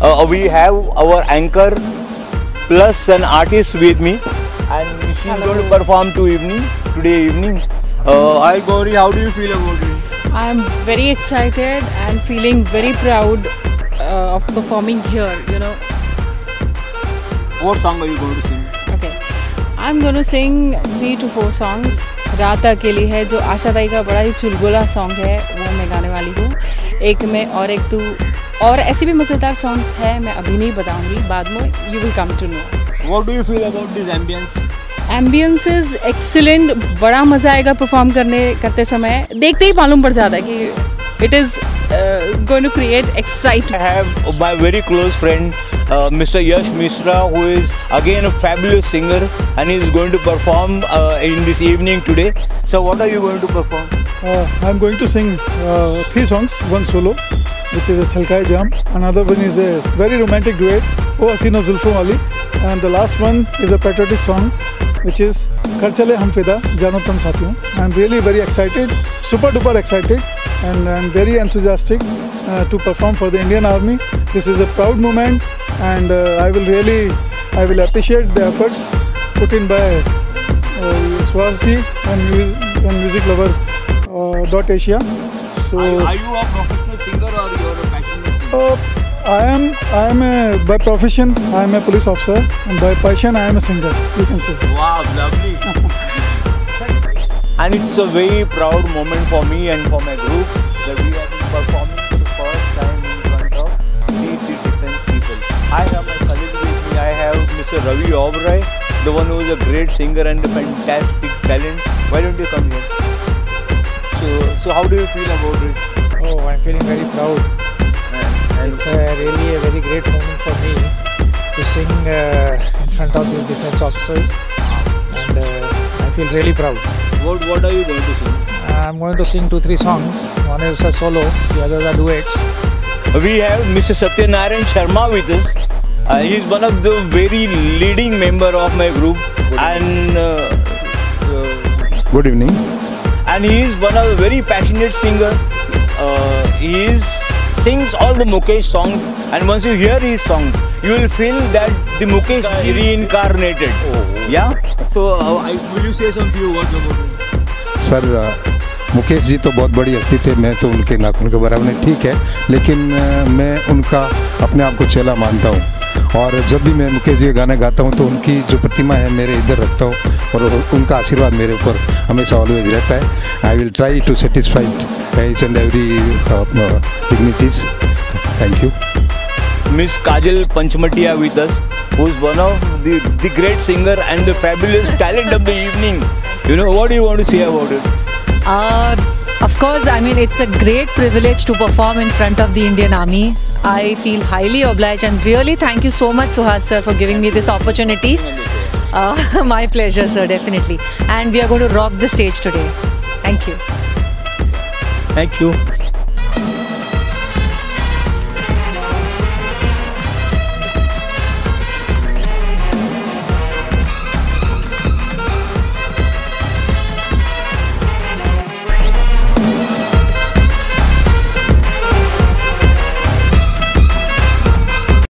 we have our anchor plus an artist with me, and she's Hello. going to perform to evening today evening. Uh, hi Gauri, how do you feel about it? I'm very excited and feeling very proud uh, of performing here, you know. What song are you going to sing? Okay. I'm going to sing three to four songs. रात अकेली है जो आशा ताई का बड़ा ही चुलबुला song है वो मैं गाने वाली हूँ एक में और एक तू और ऐसे भी मज़ेदार सॉन्ग्स हैं मैं अभी नहीं बताऊँगी बाद में you will come to know what do you feel about this ambiance ambiance is excellent बड़ा मज़ा आएगा परफॉर्म करने करते समय। देखते ही मालूम पड़ जाता है कि it is going to create excite I have my very close friend mister Yash Mishra who is again a fabulous singer and he is going to perform in this evening today so what are you going to perform I am going to sing three songs one solo which is a Chalkai Jam. Another one is a very romantic duet, Oh Asino Zulfo Wali. And the last one is a patriotic song, which is Kar Chale Hum Fida, Jano. I'm really very excited, super duper excited, and I'm very enthusiastic uh, to perform for the Indian Army. This is a proud moment, and uh, I will really, I will appreciate the efforts put in by uh, and music lover uh, dot Asia. So Are, you a professional singer or you're a passionate singer? uh, I am I am a by profession I am a police officer and by passion I am a singer. You can say. Wow, lovely. and it's a very proud moment for me and for my group that we have been performing for the first time in front of Meet the Defense people. I have my colleague with me. I have Mr. Ravi Oberoi, the one who is a great singer and a fantastic talent. Why don't you come here? So, so how do you feel about it? Oh, I'm feeling very proud. And, It's a really a very great moment for me to sing uh, in front of these defense officers, and uh, I feel really proud. what what are you going to sing? I'm going to sing two, three songs. One is a solo, the others are duets. We have Mr. Satyanarayan Sharma with us. Uh, he is one of the very leading member of my group, and uh, uh, Good evening. And he is one of the very passionate singer. Uh, he is sings all the Mukesh songs, and once you hear his songs, you will feel that the Mukesh is reincarnated. Yeah. So, uh, I, will you say some few words about it? Sir uh, Mukesh ji तो बहुत बड़ी हस्ती थे मैं तो उनके नाखून के बराबर नहीं ठीक है लेकिन मैं उनका अपने आप को चेला मानता हूँ और जब भी मैं मुकेश जी के गाने गाता हूँ तो उनकी जो प्रतिमा है मेरे इधर रखता हूँ और उनका आशीर्वाद मेरे ऊपर हमेशा ऑलवेज रहता है। I will try to satisfied each and every dignities thank you miss Kajal Panchamatiya with us who is one of the the great singer and the fabulous talent of the evening you know what do you want to say about it Uh, of course, I mean, it's a great privilege to perform in front of the Indian Army. I feel highly obliged and really thank you so much, Suhas sir, for giving me this opportunity. Uh, my pleasure, sir, definitely. And we are going to rock the stage today. Thank you. Thank you.